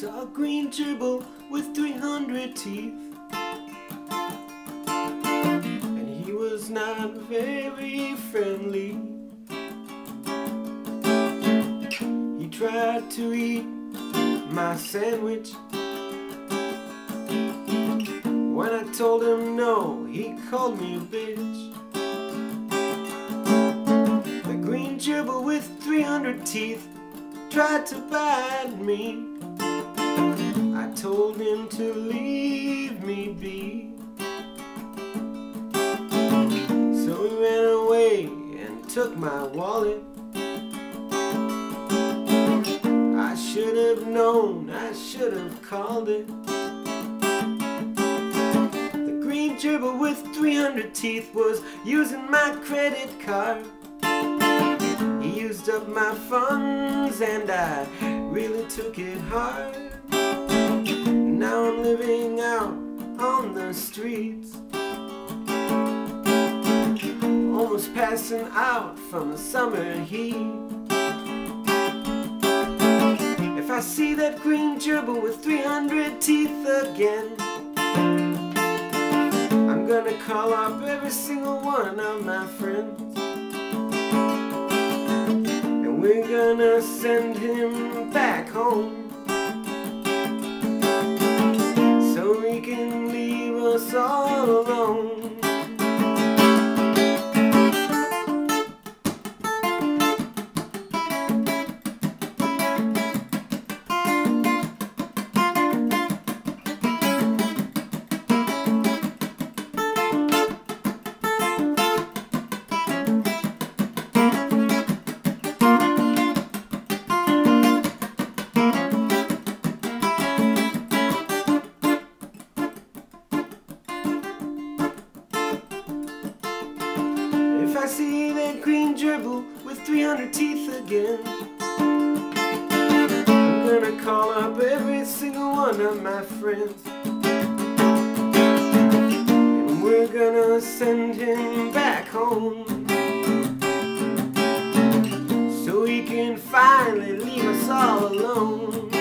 saw a green gerbil with 300 teeth. And he was not very friendly. He tried to eat my sandwich. When I told him no, he called me a bitch. The green gerbil with 300 teeth tried to bite me. I told him to leave me be. So he ran away and took my wallet. I should have known, I should have called it The green gerbil with 300 teeth was using my credit card. He used up my funds and I really took it hard. Now I'm living out on the streets. Almost passing out from the summer heat. If I see that green gerbil with 300 teeth again I'm gonna call up every single one of my friends And we're gonna send him back home all alone see that green gerbil with 300 teeth again. I'm gonna call up every single one of my friends. And we're gonna send him back home. So he can finally leave us all alone